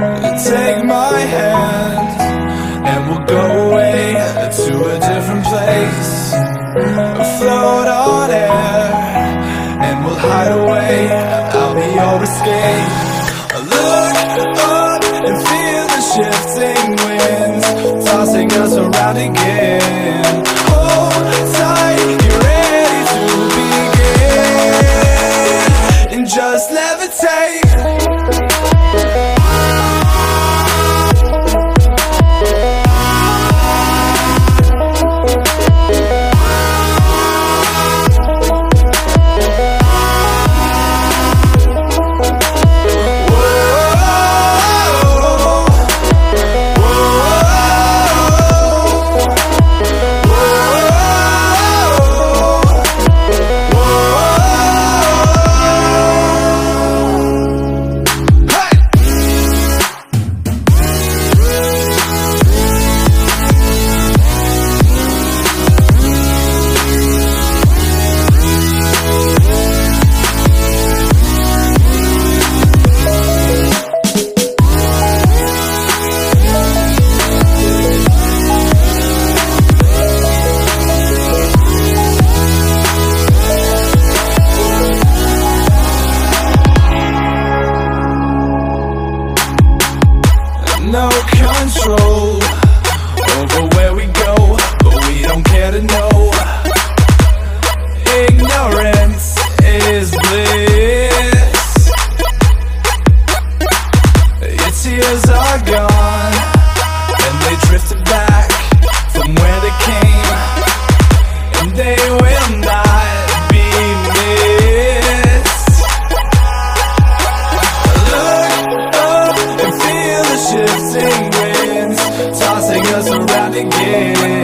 take my hand and we'll go away to a different place. Float on air and we'll hide away. I'll be your escape. Look up and feel the shifting winds tossing us around again. No control over where we go, but we don't care to know. Ignorance is bliss. Your tears us around again.